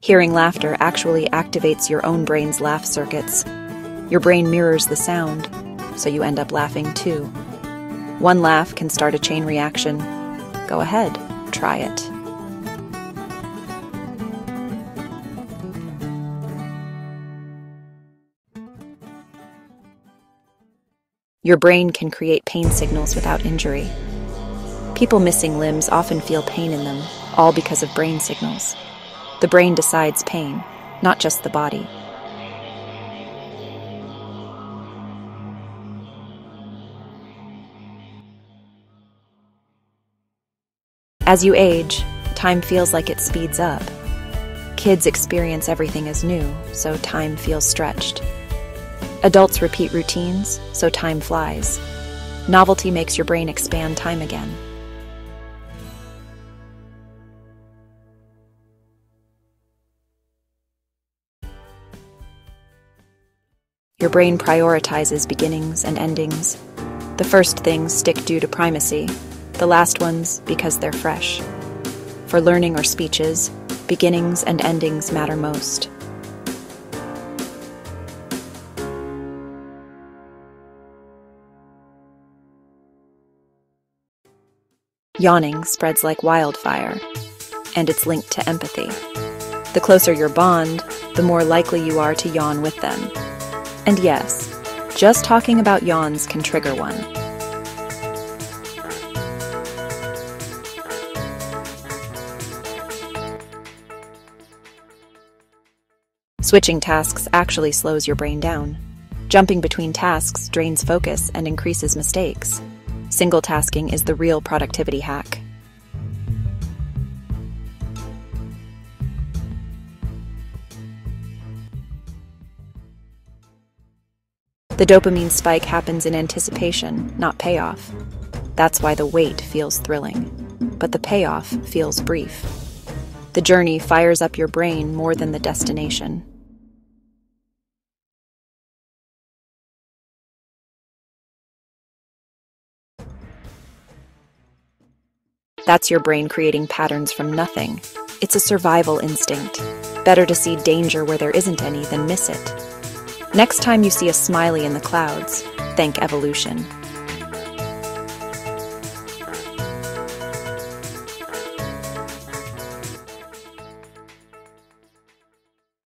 Hearing laughter actually activates your own brain's laugh circuits. Your brain mirrors the sound, so you end up laughing too. One laugh can start a chain reaction. Go ahead, try it. Your brain can create pain signals without injury. People missing limbs often feel pain in them, all because of brain signals. The brain decides pain, not just the body. As you age, time feels like it speeds up. Kids experience everything as new, so time feels stretched. Adults repeat routines, so time flies. Novelty makes your brain expand time again. Your brain prioritizes beginnings and endings. The first things stick due to primacy, the last ones because they're fresh. For learning or speeches, beginnings and endings matter most. Yawning spreads like wildfire, and it's linked to empathy. The closer your bond, the more likely you are to yawn with them. And yes, just talking about yawns can trigger one. Switching tasks actually slows your brain down. Jumping between tasks drains focus and increases mistakes. Single tasking is the real productivity hack. The dopamine spike happens in anticipation, not payoff. That's why the wait feels thrilling, but the payoff feels brief. The journey fires up your brain more than the destination. That's your brain creating patterns from nothing. It's a survival instinct. Better to see danger where there isn't any than miss it. Next time you see a smiley in the clouds, thank evolution.